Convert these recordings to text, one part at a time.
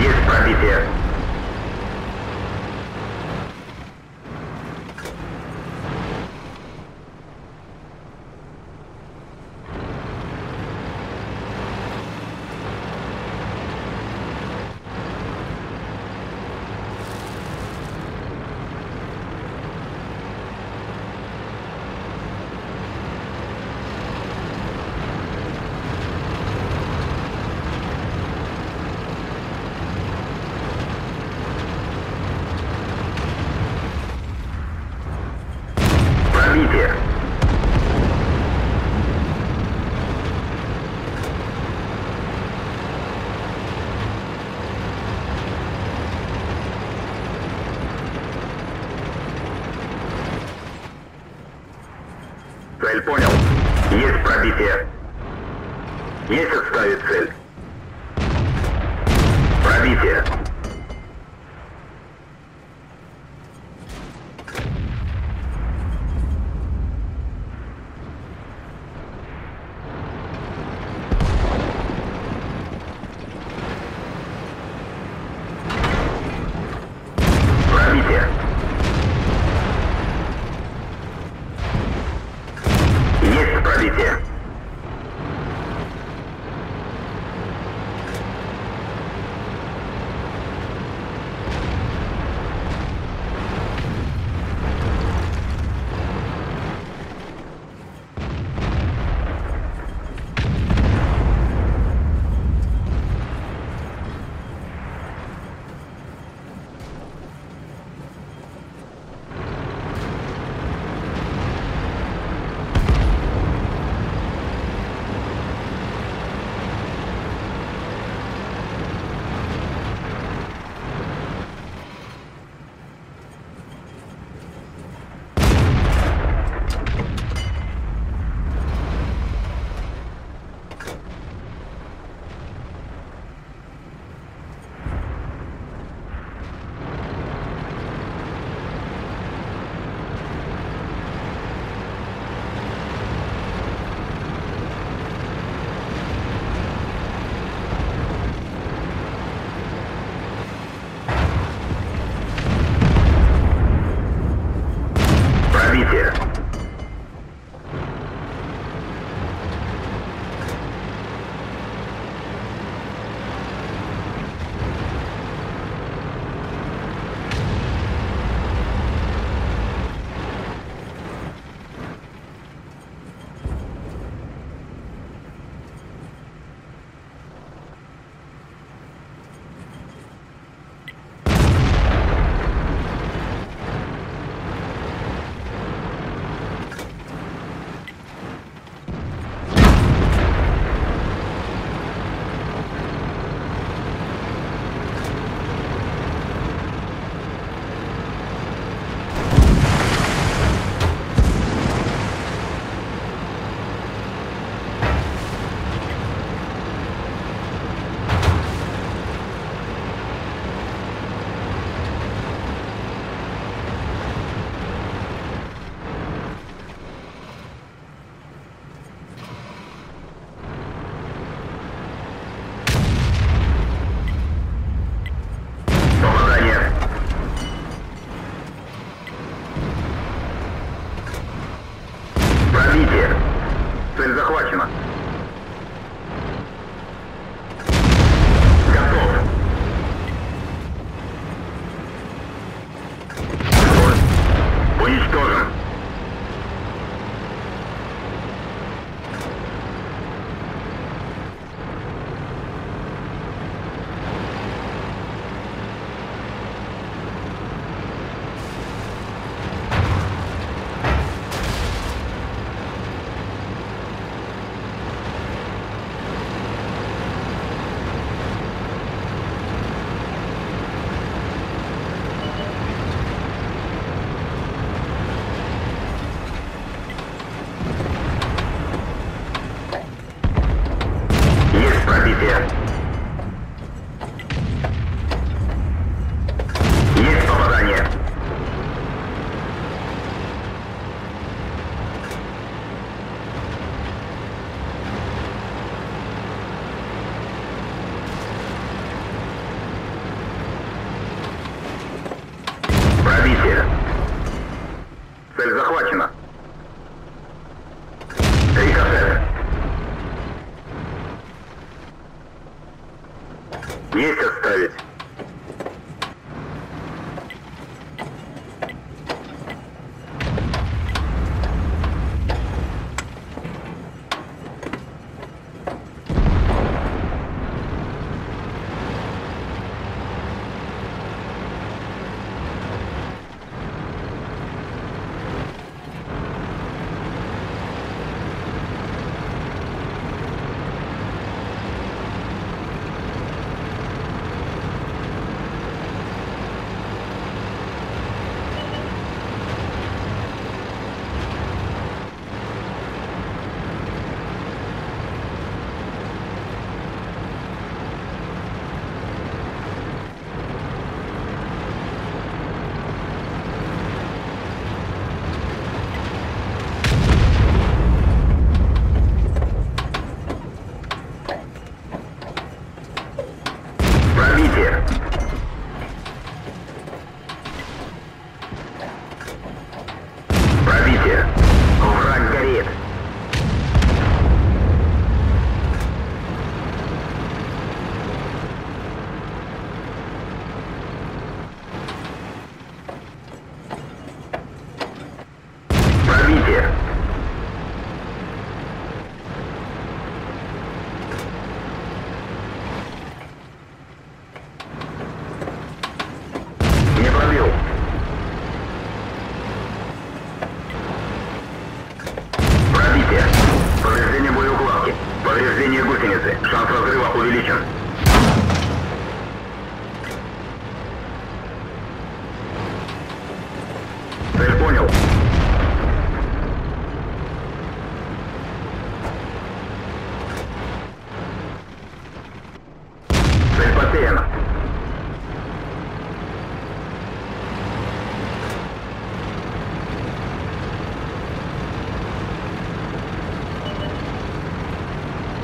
Есть пробитие. Пробитие. Цель понял. Есть пробитие. Есть отставить цель. Пробитие. Отбитие. Цель захвачена. Рикошет. Есть отставить.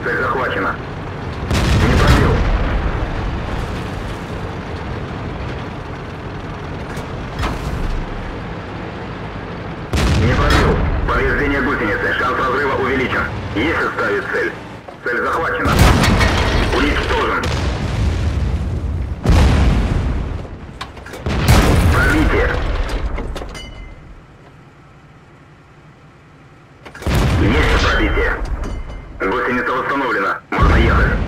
Цель захвачена. Не пробил. Не пробил. Повреждение гусеницы. Шанс разрыва увеличен. Есть оставить цель. Цель захвачена. Уничтожен. Пробитие. Есть пробитие. Гусеница восстановлена. Можно ехать.